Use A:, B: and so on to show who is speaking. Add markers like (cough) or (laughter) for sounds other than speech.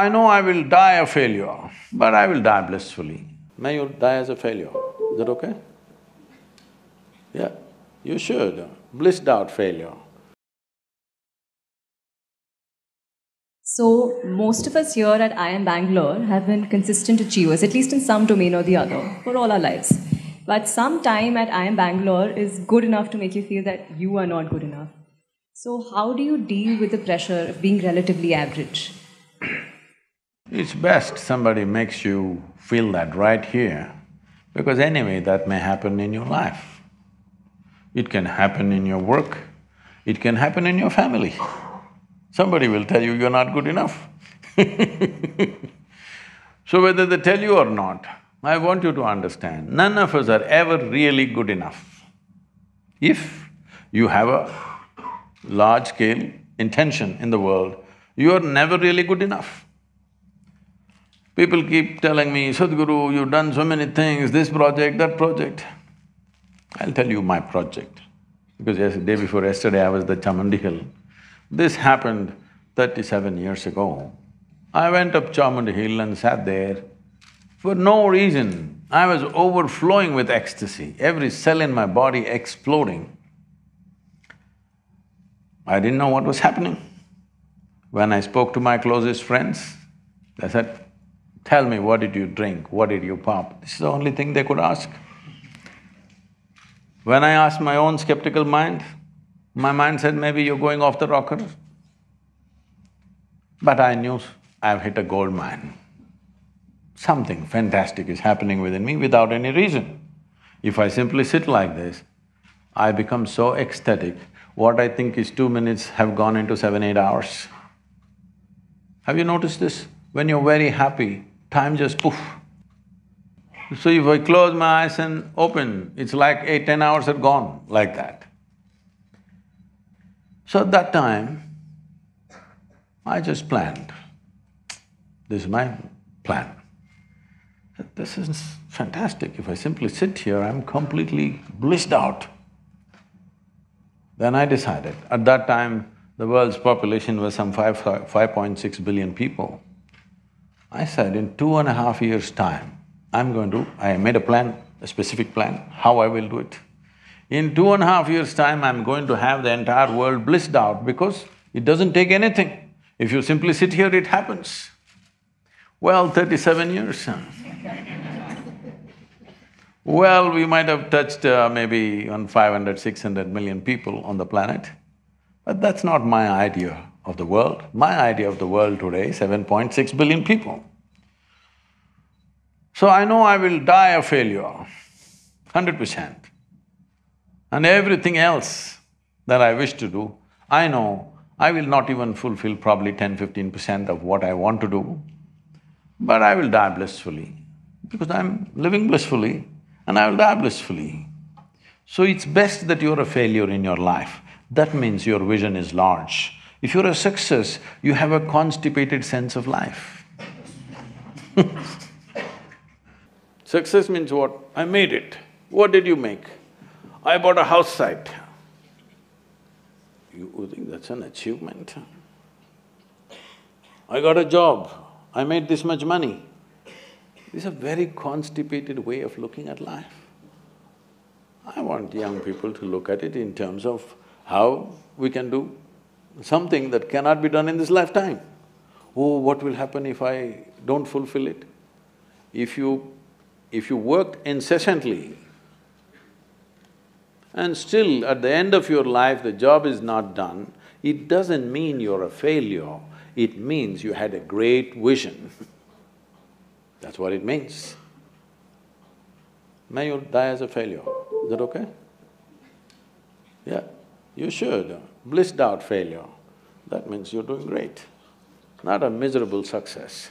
A: I know I will die a failure, but I will die blissfully. May you die as a failure, is that okay? Yeah, you should, blissed out failure.
B: So, most of us here at IIM Bangalore have been consistent achievers, at least in some domain or the other, for all our lives. But some time at IIM Bangalore is good enough to make you feel that you are not good enough. So, how do you deal with the pressure of being relatively average?
A: It's best somebody makes you feel that right here, because anyway that may happen in your life. It can happen in your work, it can happen in your family. Somebody will tell you you're not good enough (laughs) So whether they tell you or not, I want you to understand, none of us are ever really good enough. If you have a large-scale intention in the world, you are never really good enough. People keep telling me, Sadhguru, you've done so many things, this project, that project. I'll tell you my project. Because yes, day before yesterday I was at Chamundi Hill. This happened thirty-seven years ago. I went up Chamundi Hill and sat there. For no reason, I was overflowing with ecstasy, every cell in my body exploding. I didn't know what was happening. When I spoke to my closest friends, they said, Tell me, what did you drink? What did you pop? This is the only thing they could ask. When I asked my own skeptical mind, my mind said, maybe you're going off the rocker. But I knew I've hit a gold mine. Something fantastic is happening within me without any reason. If I simply sit like this, I become so ecstatic, what I think is two minutes have gone into seven, eight hours. Have you noticed this? When you're very happy, time just poof. So if I close my eyes and open, it's like eight, ten hours are gone, like that. So at that time, I just planned, this is my plan. This is fantastic, if I simply sit here, I'm completely blissed out. Then I decided, at that time, the world's population was some five… five point six billion people. I said, in two and a half years' time, I'm going to… I made a plan, a specific plan, how I will do it. In two and a half years' time, I'm going to have the entire world blissed out because it doesn't take anything. If you simply sit here, it happens. Well, thirty-seven years Well, we might have touched uh, maybe on 500, 600 million people on the planet, but that's not my idea of the world. My idea of the world today seven point six billion people. So I know I will die a failure, hundred percent. And everything else that I wish to do, I know I will not even fulfill probably 10-15 percent of what I want to do, but I will die blissfully because I'm living blissfully and I will die blissfully. So it's best that you're a failure in your life. That means your vision is large. If you're a success, you have a constipated sense of life (laughs) Success means what? I made it. What did you make? I bought a house site. You think that's an achievement? I got a job, I made this much money. This is a very constipated way of looking at life. I want young people to look at it in terms of how we can do something that cannot be done in this lifetime. Oh, what will happen if I don't fulfill it? If you… if you work incessantly and still at the end of your life the job is not done, it doesn't mean you're a failure, it means you had a great vision (laughs) That's what it means. May you die as a failure, is that okay? Yeah, you should, blissed out failure, that means you're doing great, not a miserable success.